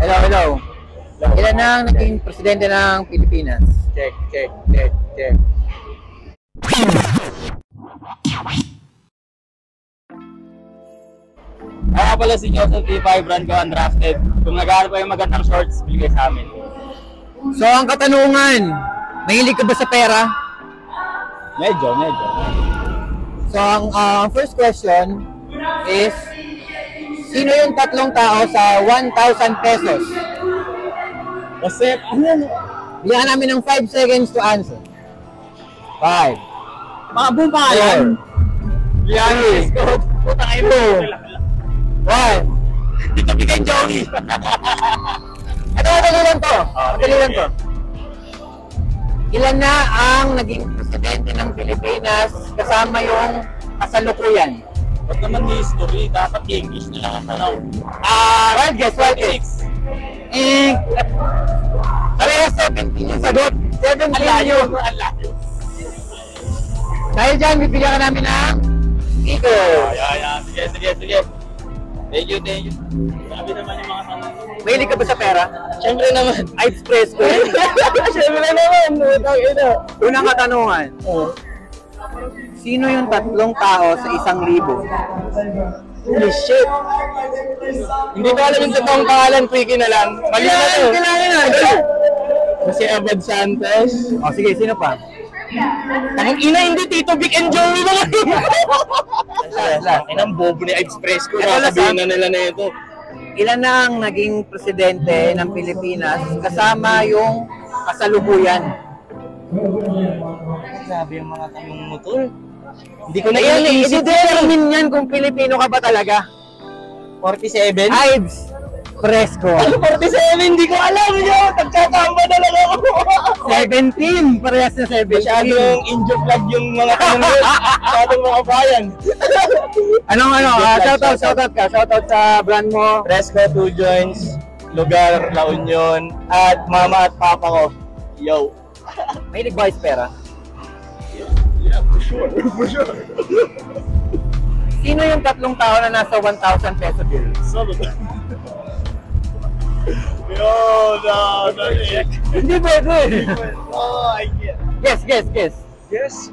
Hello, hello. Ilan na ang naging presidente ng Pilipinas? Check, check, check, check. Kaya pala si Joseph T. Vibrant ko undrafted. Kung nag-aaral pa yung magandang shorts, bigay sa amin. So, ang katanungan, mahilig ka ba sa pera? Medyo, medyo. So, ang ah, first question is, sino yung tatlong tao sa 1,000 pesos? Kasi, ano yan? Bigyan namin ng 5 seconds to answer. 5, Mga pangalan. Yanis. Puta kayo mo. 1. Dito bigay Joey. Ito, madali lang to. Madali lang to. Ilan na ang naging presidente ng Pilipinas kasama yung kasalukuyan? Ba't naman history? Dapat English na lang ang tanong. Ah, wild guess, wild guess. Eh, parehas 17 yung sagot. 17 Alayo. yung... Alayo. Dahil dyan, bibigyan ka namin ng sticker. Ayan, ayan. Sige, sige, sige. Thank you, thank you. Sabi naman yung mga tanong. Mahilig ka ba sa pera? Siyempre naman. Ay, express ko. Siyempre naman. Utang ina. Unang katanungan. Sino yung tatlong tao sa isang libo? Holy shit. Hindi ko alam yung totoong pangalan, Quickie na lang. Mali na to. Kailangan na. Kasi Abad Santos. O Oh, sige, sino pa? Ang ina, hindi Tito Vic and Joey na lang. Inang bobo ni Express ko. Ito, last, Sabihin na nila na ito. Ilan na ang naging presidente ng Pilipinas kasama yung kasalukuyan? Sabi yung mga tanong mo to. Hindi ko na Ayan eh, iniisip. i-determine yan kung Pilipino ka ba talaga. 47? Ives Fresco. Ano 47? Hindi ko alam yun. Nagkakamba na lang ako. 17! Parehas na 17. Masyadong injo flag yung mga tanong. Masyadong mga bayan. Anong ano? ah, shoutout, shoutout ka. Shoutout sa brand mo. Fresco 2 joints, lugar La Union, at mama at papa ko. Yo. May advice pera. Yeah, for sure. For sure. Sino yung tatlong tao na nasa 1,000 peso bill? Some of them. Yo, no, not it. Hindi pwede. Oh, I get. Guess, guess, guess. Yes.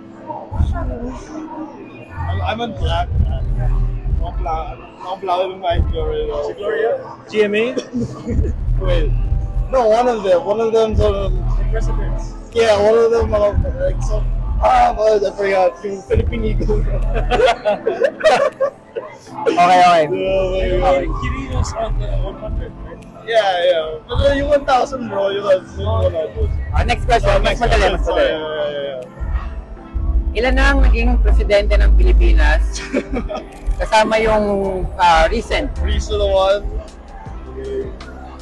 I'm, I'm on black. I'm black. I'm black with my Gloria. Gloria? GMA? Wait. No, one of them. One of them's on. Presidents. Yeah, one of them. Like some. Ah, what? I forgot. Yung Philippine Eagle. Okay, okay. Okay. Kirinos on the 100, right? Yeah, yeah. But uh, yung 1,000, bro, yung 1,000. Ah, next question. Mas madali, mas madali. Yeah, yeah, yeah. Ilan na ang naging presidente ng Pilipinas kasama yung ah, recent? The one.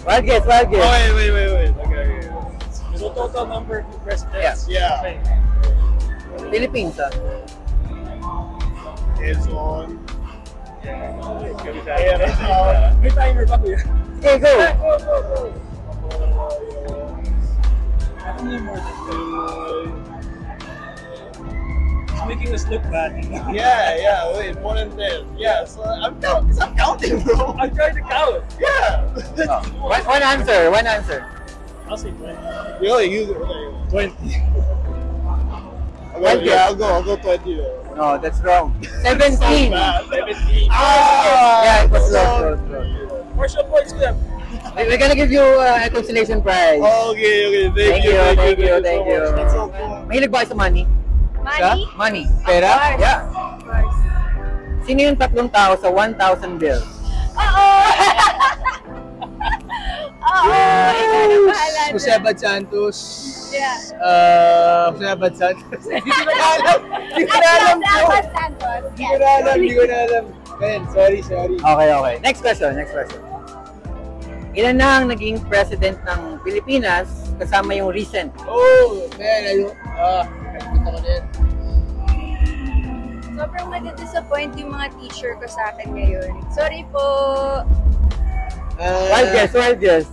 Wild guess, wild Oh, guess. wait, wait, wait, wait. Okay, okay. So total number of presidents? Yeah. Yeah. Philippines, ah. Is on. Yeah, that's how. May timer pa kuya. Okay, go. How many more Making us look bad. yeah, yeah, wait, more than 10. Yeah, so I'm counting, I'm counting, bro. I'm trying to count. Yeah. Oh, one, one answer, one answer. I'll say 20. You only use it like 20. One yeah, I'll go, I'll go 20. though. No, that's wrong. 17. Bad. 17. Ah! Yeah, it was close. Partial points. We- We're gonna give you uh, a consolation prize. Okay, okay, thank, Thank you, you, thank you, thank you. So cool. Mahilig ba kayo sa money? Money? Money. Of Pera? course. Yeah. Of course. Sino yung tatlong tao sa 1,000 bills? Oo! Oo! Ikaw na bahala dyan. Jose Abad Santos. Yeah. Uh, Jose Abad Santos. Hindi ko na alam. Hindi ko na alam At po. Santos. Hindi ko na alam. Hindi ko na alam. Man, sorry, sorry. Okay, okay. Next question, next question. Ilan na ang naging president ng Pilipinas kasama yung recent? Oh, man, ayun. Ah, nakikita ko na yan. Sobrang madidisappoint yung mga teacher ko sa akin ngayon. Sorry po. Ah, Wild guess, wild guess.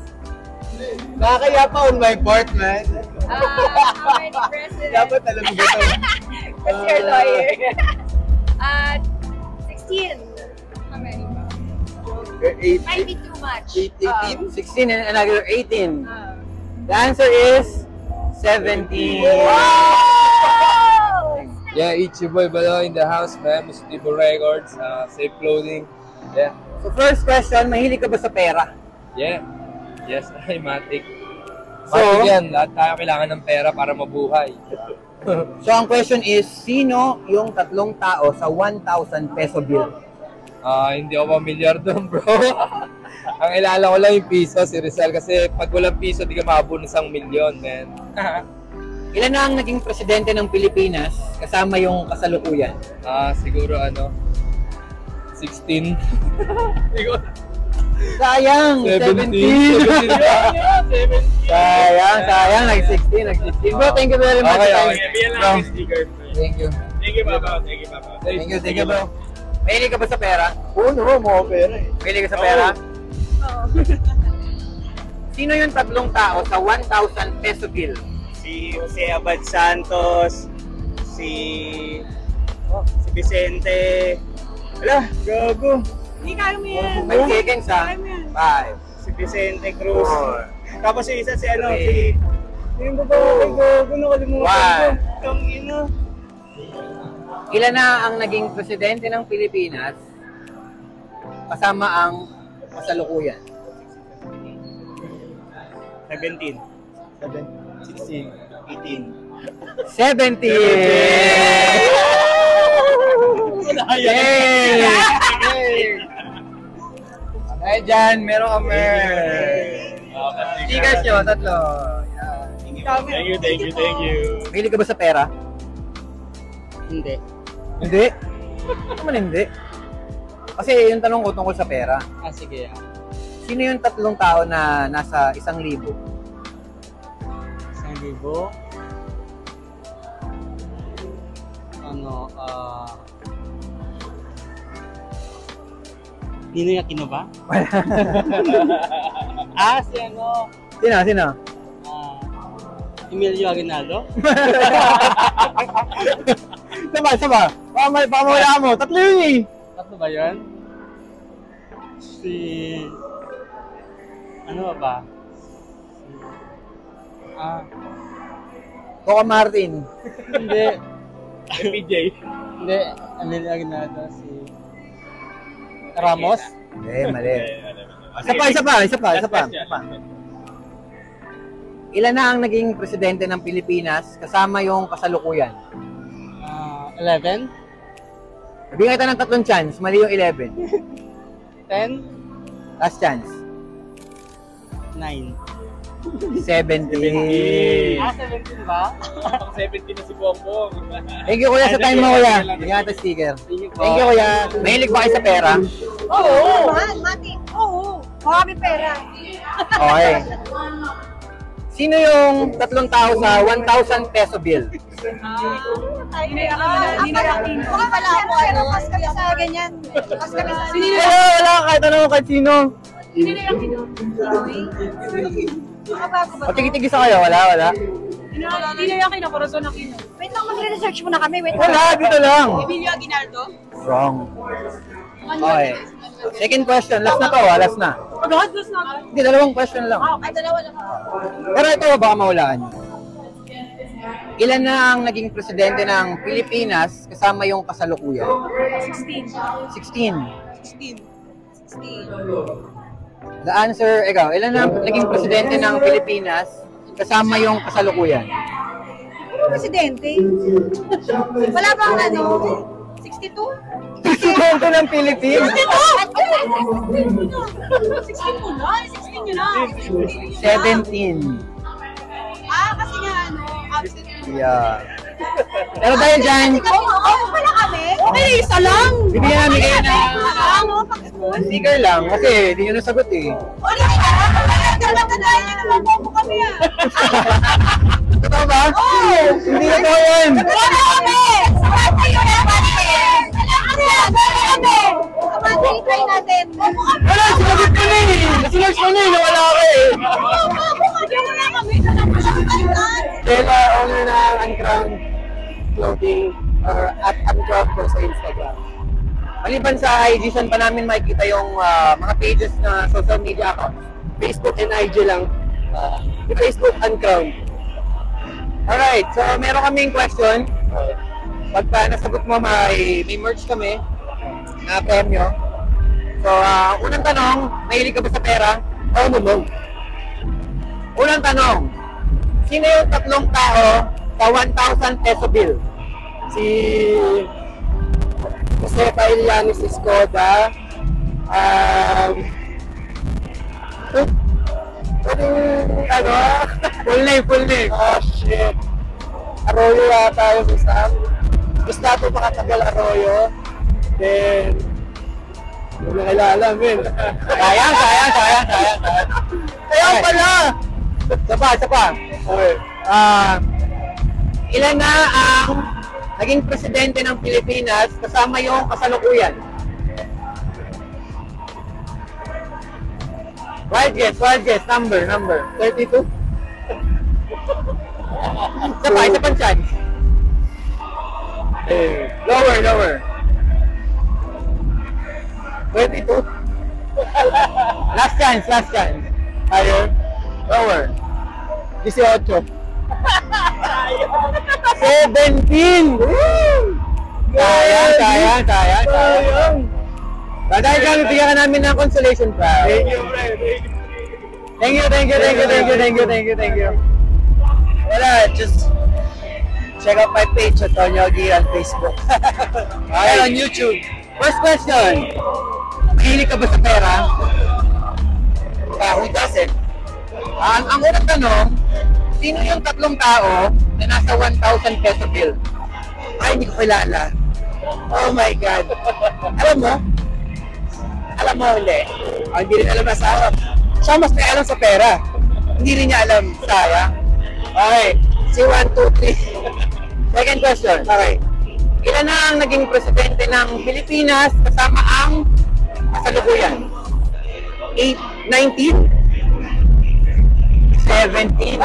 Nakakaya pa on my part, man. Ah, how many presidents? Dapat alam mo ito? Because you're a lawyer. At 16. How many ba? 8, Might be too much. 8, Uh, 18, 16, and another 18. uh, The answer is 17. Wow! Yeah, it's your boy Balo in the house, man. Positivo Records, uh, Safe Clothing. Yeah, So first question, mahilig ka ba sa pera? yeah. Yes, ay, Matic. So- Matic yan, lahat tayo kailangan ng pera para mabuhay. So ang question is, sino yung tatlong tao sa 1,000 peso bill? Ah, hindi ako pamilyar doon, bro. Ang ilala ko lang yung piso, si Rizal. Kasi pag walang piso, di ka makabunod ng milyon, man. Ilan na ang naging presidente ng Pilipinas kasama yung kasalukuyan? Ah, siguro ano, 16. Siguro. Sayang! 17! 17. sayang, sayang. Nag-16, nag-16. Bro, thank you very much. Okay, okay. you. Bigyan lang Bro, ang sticker. Thank you. Thank you, Papa. Thank you, Papa. Thank you, thank you, bro. Mahilig ka ba sa pera? Oo, no, mga pera eh. Mahilig ka sa pera? Sino yung tatlong tao sa 1,000 peso bill? si Jose Abad Santos, si oh, si Vicente. Wala, gago. Hindi kaya mo yan. 5 seconds ha? 5, Si Vicente Cruz. 4, Tapos yung isa si ano, si yung babae, gago, nakalimutan ko. One. Tang ina. Ilan na ang naging presidente ng Pilipinas kasama ang kasalukuyan? 17, 16. 18. 70! Yay! Yay! Ay, dyan, meron kami. Stickers nyo, tatlo. Thank you, thank you, thank you. Mahilig ka ba sa pera? Hindi. Hindi. Ano naman hindi? Kasi yung tanong ko tungkol sa pera. Ah, sige. Sino yung tatlong tao na nasa isang libo? Isang libo. Ano, ah... Ninoy Aquino ba? ah, si ano, Sino? Sino? ah, Emilio Aguinaldo? Saba, saba. Baka may baka mawala mo. Tatlo yun eh. Tatlo ba yun? Si... Ano ba ba? Ah, Coca Martin. hindi. PJ. hindi. Emilio Aguinaldo, si... Ramos? Eh, mali. Isa pa, isa pa, isa pa, isa pa. Ilan na ang naging presidente ng Pilipinas kasama yung kasalukuyan? Ah, 11? Bigyan kita ng tatlong chance. Mali yung 11. 10? Last chance. 9. 17. Ah, 17 ba? Pang 17 na si Bongbong. Thank you kuya sa time mo kuya. Bigyan kita sticker. Thank you kuya. Mahilig ba kayo sa pera? Oo! Mahal, mati. Oo! Marami pera. Okay. Sino yung tatlong tao sa 1,000 peso bill? Hindi na kami na Hindi pala ako. Ano, pas kami sa ganyan. Pas kami sa... Wala, wala. Kahit ano, kahit sino. Hindi na yung Nakabago ba? O, tigil-tigil sa kayo. Wala, wala. Hindi na yung kinakorazon ng kino. Wait lang, magre-research muna kami. Wait Wala, dito lang. Emilio Aguinaldo? Wrong. Okay. Second question. Last na to, ah. Last na. Agad, das na. Hindi, dalawang question lang. Ah, ay, dalawa lang. Pero ito, baka mawalaan nyo. Ilan na ang naging presidente ng Pilipinas kasama yung kasalukuyan? 16. 16. 16. 16. The answer, ikaw, ilan na naging presidente ng Pilipinas kasama yung kasalukuyan? Presidente? Wala bang ano? 62? Presidente ng Pilipinas? 62 na? 16 yun na. 17. Ah, kasi nga ano, absent. Yeah. Pero dahil dyan, Oo, oo pala kami. Okay, isa lang. bibigyan namin kayo Ano, pag-school? sticker lang kasi hindi nyo nasagot eh. Wala ka Tatandaan niyo naman po kami ah. Totoo ba? Oo! Hindi totoo yan! Wala kami! Sabat kayo na kami! Wala kami! Sabat try natin. Wala, sinagot ko na eh! Sinagot ko na eh, nawala ako eh! Wala kami! Tatandaan! Stella, owner ng Uncrown Clothing or at Uncrown po sa Instagram. Maliban sa IG, saan pa namin makikita yung ah, mga pages na social media accounts? Facebook and IG lang. Uh, yung Facebook uncrowned. Alright, so meron kaming question. Pagka nasagot mo, may, may merch kami na premyo. So, ah, unang tanong, mahilig ka ba sa pera? Oo naman. Unang tanong, sino yung tatlong tao sa 1,000 peso bill? Si Jose Pailianis Escoda. Um, pwedeng, ano, Full name, full name. ah, shit. Arroyo yata yung isa. Basta ito makatagal Arroyo. Then, hindi ko na kilala, men. Sayang, sayang, sayang, sayang. Kaya pala! Isa pa, isa pa. Okay. Ah, ilan na ang naging presidente ng Pilipinas kasama yung kasalukuyan? Wild guess, wild guess. Number, number. 32? Isa pa, isa pang Lower, lower. 22. Last chance, last chance. Higher. Lower. 18. 17! Sayang, sayang, sayang, sayang. Dahil kami bigyan ka namin ng consolation prize. Thank you, friend. Thank you. Thank you, thank you, thank you, thank you, thank you, thank you. Wala, just check out my page, Antonio Aguirre on Facebook. Okay, on YouTube. First question. Mahilig ka ba sa pera? Ah, who doesn't? Ang, ang unang tanong, sino yung tatlong tao na nasa 1,000 peso bill? Ay, hindi ko kilala. Oh my God. Alam mo? Alam mo, hindi. Ah, hindi rin alam na sa Siya mas may alam sa pera. Hindi rin niya alam. Sayang. Okay. Si 1, 2, 3. Second question. Okay. Ilan na ang naging presidente ng Pilipinas kasama ang kasalukuyan? 8, 19? 17?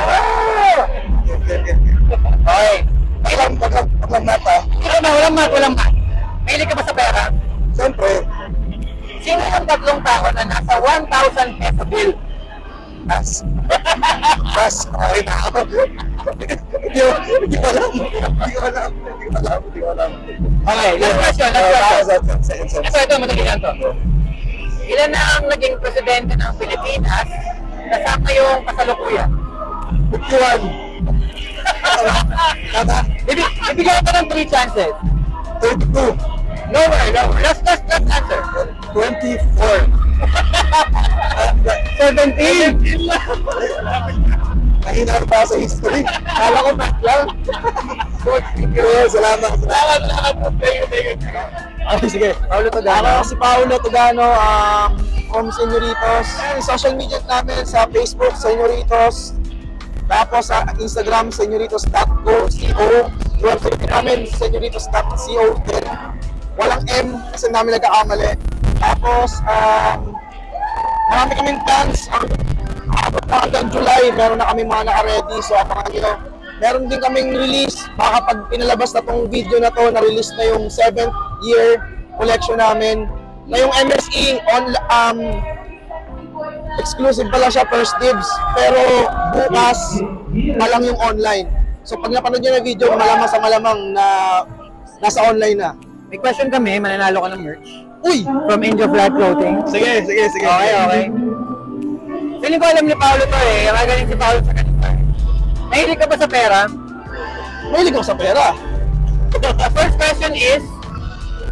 Okay. Ilang paglang paglang mata. Ikaw na, walang mat, walang mat. Mahilig ka ba sa pera? Siyempre, Sino yung tatlong tao na nasa 1,000 peso bill? pass. Pass. Okay na ako. Hindi ko alam. Hindi ko alam. Hindi ko alam. Hindi ko alam. Okay, last question, last question. Ito, ito, madali lang to. Ilan na ang naging presidente ng Pilipinas kasama yung kasalukuyan? Bukuan. Tama. Ibig, ibigay ko ng three chances. 32. Lower, lower. Last, last, last answer. 24. 17. Mahina pa sa history. Kala ko math lang. Yeah, salamat. Salamat, salamat. Thank you, thank you. Okay, sige. Paulo Togano. Ako si Paolo Togano um, from Senoritos. Ayan, social media namin sa Facebook, Senoritos. Tapos sa Instagram, senoritos.co. Yung Facebook namin, senoritos.co. Walang M kasi namin nagkakamali. Tapos, um, marami kaming plans. Ang hanggang July, meron na kami mga naka-ready. So, abangan nyo. Meron din kaming release. Baka pag pinalabas na tong video na to, na-release na yung 7th year collection namin. Na yung MSE, on, um, exclusive pala siya first dibs. Pero bukas pa lang yung online. So pag napanood nyo na video, malamang sa malamang na nasa online na. May question kami, mananalo ka ng merch. Uy! From Angel Flat Clothing. Sige, sige, sige. Okay, okay. Feeling ko alam ni Paolo to eh. Magaling si Paolo sa kanita. Mahilig ka ba sa pera? Mahilig ako sa pera. The first question is,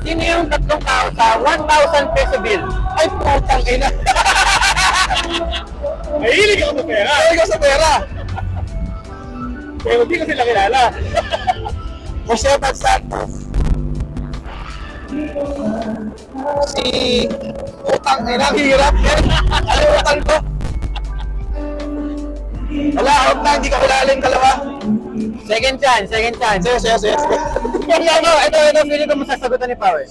sino yung tatlong tao sa 1,000 peso bill? Ay, putang ina. Mahilig ako sa pera. Mahilig ako sa pera. Pero hindi ko sila kilala. Jose Bad Santos. Si utang ina, hirap yan. Ano utang ko? Wala, huwag na, hindi ka kilala yung dalawa. Second chance, second chance. Sige, sige, sige. sige. Ito, ito, ito, feeling ko masasagutan ni Power.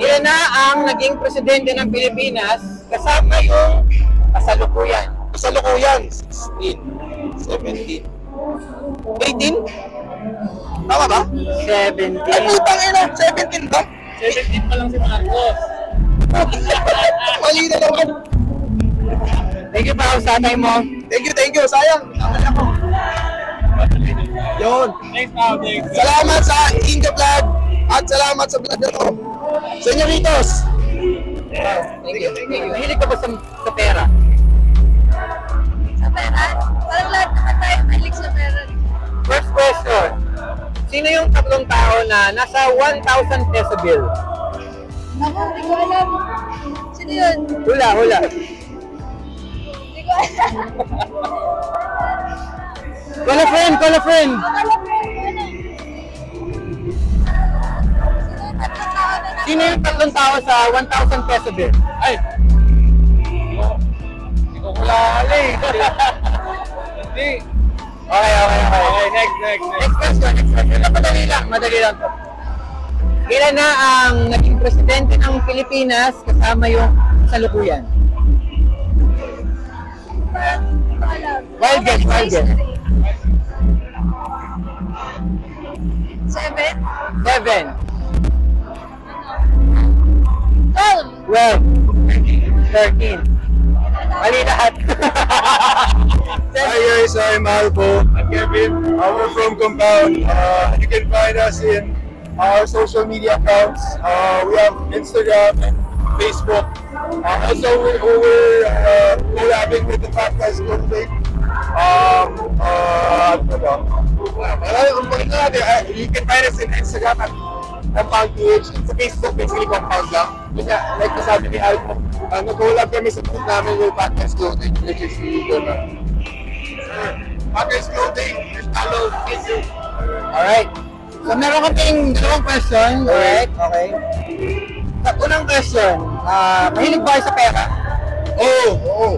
Ilan na ang naging presidente ng Pilipinas kasama yung kasalukuyan? Kasalukuyan, 16, 17, 18? Tama ba? 17. Ay, putang ina, 17 ba? 17 pa lang si Marcos. Mali na naman. Thank you pa sa time mo. Thank you, thank you. Sayang. Kamali ako. Yun. Thanks, pal. Thanks. Salamat sa Inga Vlog at salamat sa vlog na to. Senyoritos, Thank you. Thank you. Mahilig ka ba sa, sa pera? Sa pera? Parang lahat naman tayo mahilig sa pera. First question. Sino yung tatlong tao na nasa 1,000 peso bill? Ako, hindi ko alam. Sino yun? Hula, hula. Hindi ko alam. Call a friend, call a friend. Sino yung tatlong tao sa 1,000 peso bill? Ay! Hindi ko kulala eh. Hindi. Okay, okay, okay. Okay, next, next, next. Next question, next question. Ito, madali lang, madali lang to. Kailan na ang naging presidente ng Pilipinas kasama yung kasalukuyan? Wild guess, wild guess. Seven? Seven, Twelve? twelve, thirteen. Mali lahat. Hi guys, I'm Albo. I'm Kevin. We're from Compound. Uh, you can find us in our social media accounts. Uh, we have Instagram and Facebook. Uh, also, we're, we're uh, collabing with the Fat Guys Clothing. Um, uh, ano ba? Marami kong pakita natin. Uh, you can find us in Instagram at Compound PH. Sa Facebook, basically Compound lang. Yun like nasabi ni Albo, uh, nag-collab kami sa group namin Fat Guys Clothing, which is good. Uh, Fat Guys Clothing, follow, kiss you. Alright. So meron kaming dalawang question, correct? Okay. Sa unang question, ah mahilig ba sa pera? Oo, oo.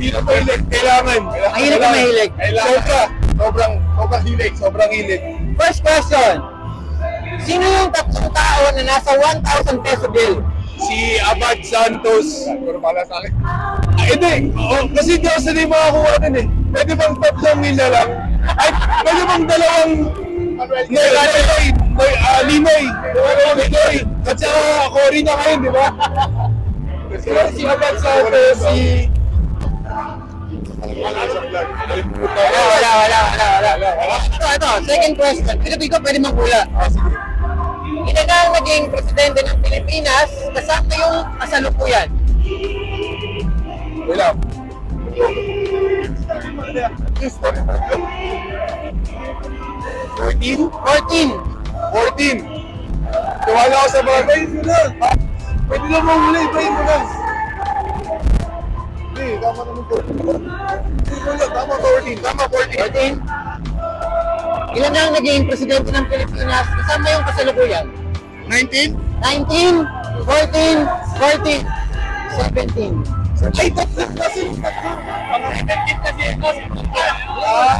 Hindi na mahilig. Kailangan. Mahilig ka mahilig? Kailangan. Sobra. Sobrang, sobrang hilig. Sobrang hilig. First question, sino yung tatlong tao na nasa 1,000 peso bill? Si Abad Santos. Pero pala sa akin. Ah, hindi. Oo, kasi hindi ako sanay makakuha nun eh. Pwede bang tatlong nila lang? Ay, pwede bang dalawang May Linoy, may uh, Linoy, may Linoy, at saka Cory na ngayon, di ba? Si, si Abad Santos, si... Wala. Wala, wala, wala, wala. Ito, ito, second question. Ito, pwede manghula. Ilan na ang naging presidente ng Pilipinas kasama yung kasalukuyan? Wala. 14? 14. 14. Tuwala ako sa. Ha? Pwede na mo huli, bayin mo na. Hindi, tama naman po. Hindi mo na, tama 14. Tama 14. 14. Ilan na ang naging presidente ng Pilipinas kasama yung kasalukuyan? 19? 19, 14, 14, 17. Ay, tatlo kasi. 17 kasi. Ah,